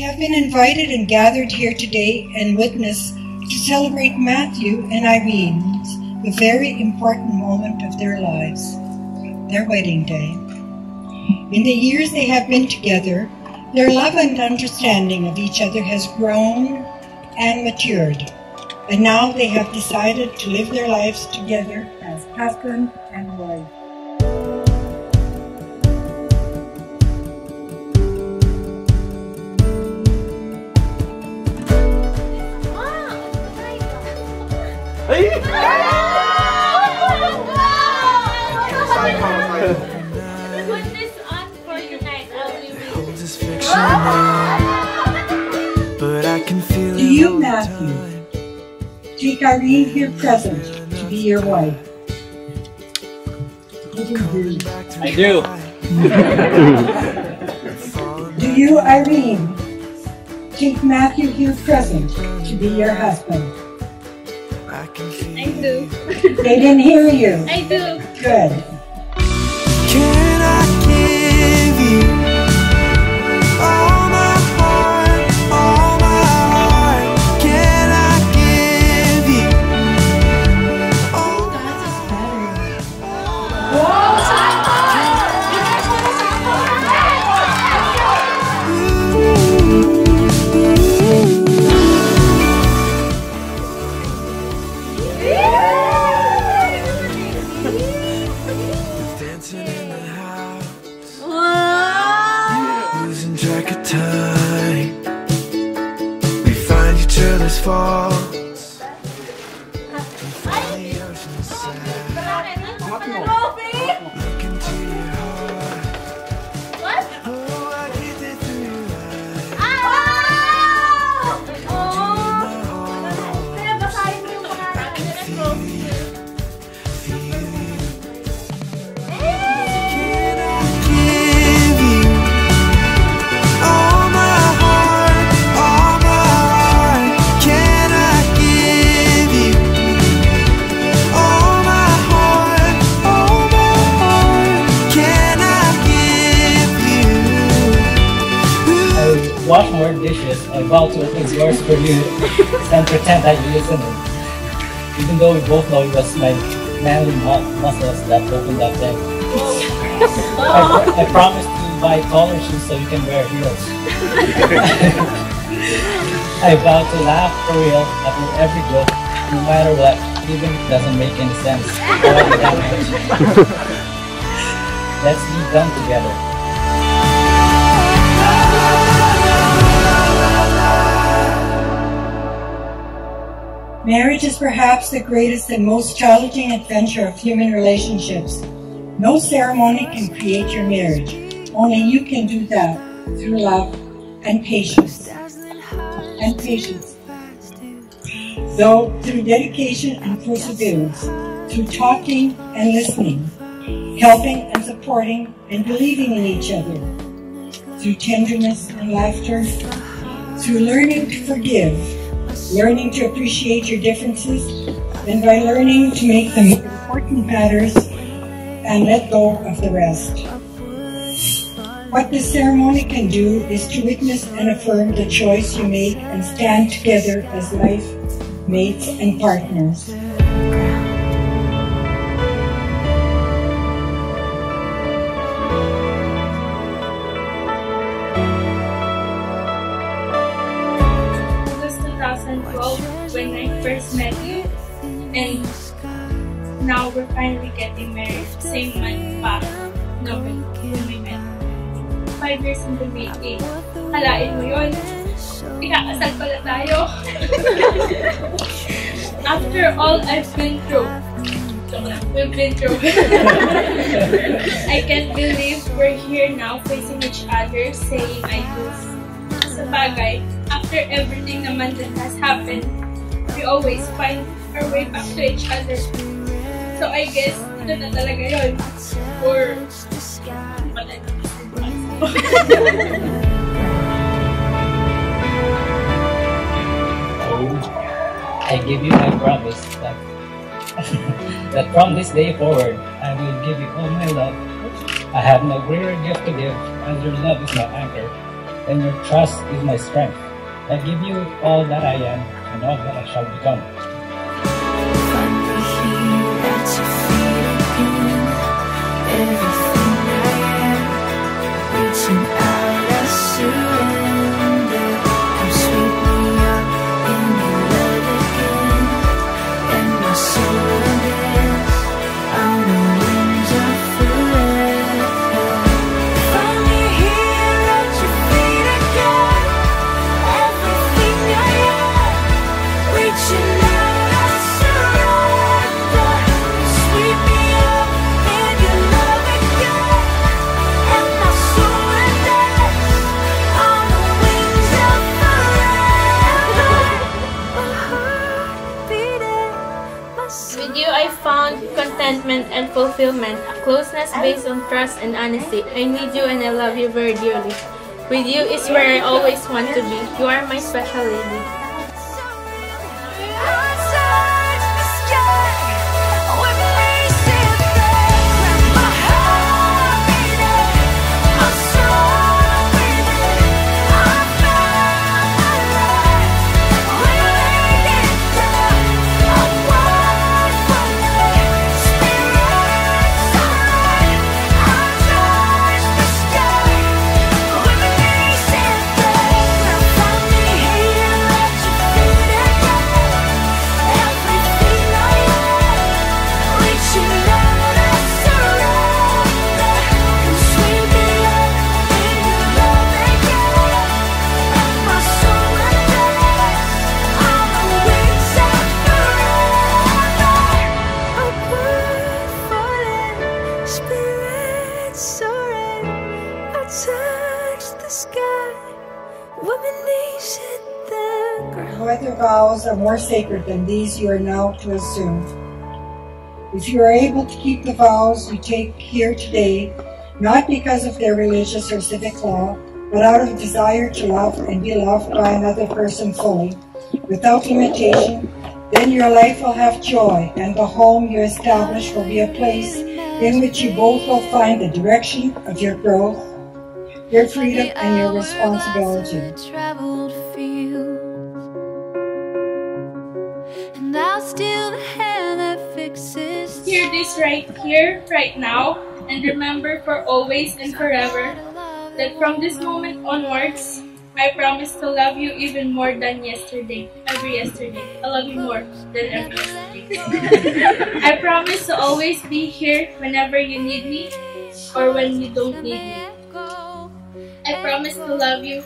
We have been invited and gathered here today and witness to celebrate Matthew and Irene's a very important moment of their lives, their wedding day. In the years they have been together, their love and understanding of each other has grown and matured. And now they have decided to live their lives together as husband and wife. Put this on for tonight. I'll be with This fiction now, but I can feel Do you, Matthew, take Irene here present to be your wife? I do. Do you, Irene, take Matthew here present to be your husband? I can feel I do. They didn't hear you. I do. Good. Doors for you and pretend that you listened. Even though we both know it was my manly mu- muscles that opened that thing. I, I promise to buy taller shoes so you can wear heels. I vow to laugh for real after every joke, no matter what, even if it doesn't make any sense. Let's be done together. Marriage is perhaps the greatest and most challenging adventure of human relationships. No ceremony can create your marriage. Only you can do that through love and patience. And patience. Though through dedication and perseverance, through talking and listening, helping and supporting and believing in each other, through tenderness and laughter, through learning to forgive, learning to appreciate your differences, and by learning to make the important matters and let go of the rest. What this ceremony can do is to witness and affirm the choice you make and stand together as life mates and partners. 2012 when I first met you, and now we're finally getting married. Same month pa, no, when we met. Five years in the making. Halain mo yun. Ikakasal pala tayo. After all I've been through, we've been through. I can't believe we're here now facing each other, saying I do. Sa bagay, after everything naman that has happened, we always find our way back to each other. So I guess, ito na talaga yun. Or. I give you my promise that, that from this day forward, I will give you all my love. I have no greater gift to give, as your love is my anchor. and your trust is my strength. I give you all that I am and all that I shall become. Everything fulfillment, closeness based on trust and honesty. I need you and I love you very dearly. With you is where I always want to be. You are my special lady. Other vows are more sacred than these you are now to assume. If you are able to keep the vows you take here today, not because of their religious or civic law, but out of desire to love and be loved by another person fully, without limitation, then your life will have joy and the home you establish will be a place in which you both will find the direction of your growth, your freedom, and your responsibility. Traveled fields, and I'll steal the hand that fixes. Hear this right here, right now, and remember for always and forever that from this moment onwards, I promise to love you even more than yesterday, every yesterday. I love you more than every yesterday. I promise to always be here whenever you need me or when you don't need me. I promise to love you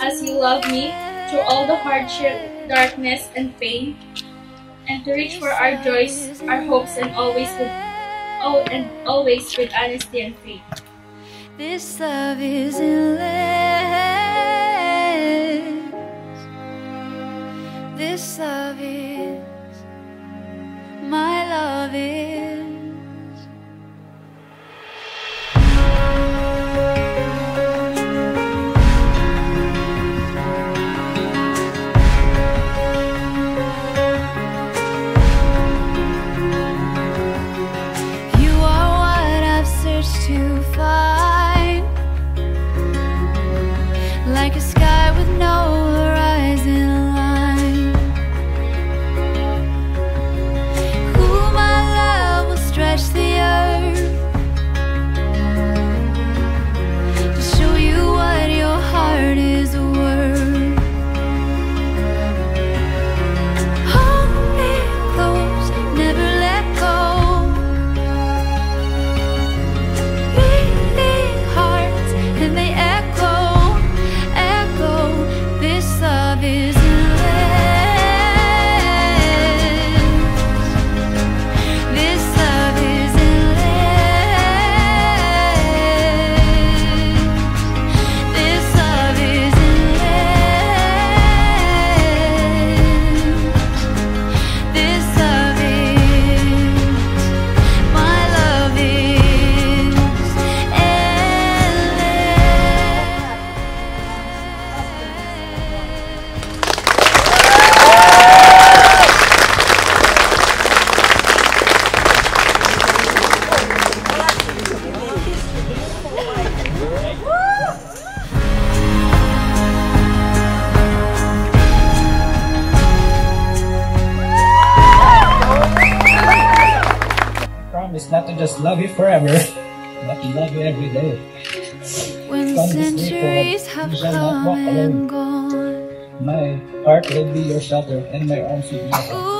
as you love me through all the hardship, darkness, and pain, and to reach for our joys, our hopes, and always with, oh, and always with honesty and faith. This love is endless. This love is my love is. Searched to to just love you forever, but love you every day. When From this day centuries forward, have you shall not walk come and gone. My heart will be your shelter, and my arms will be your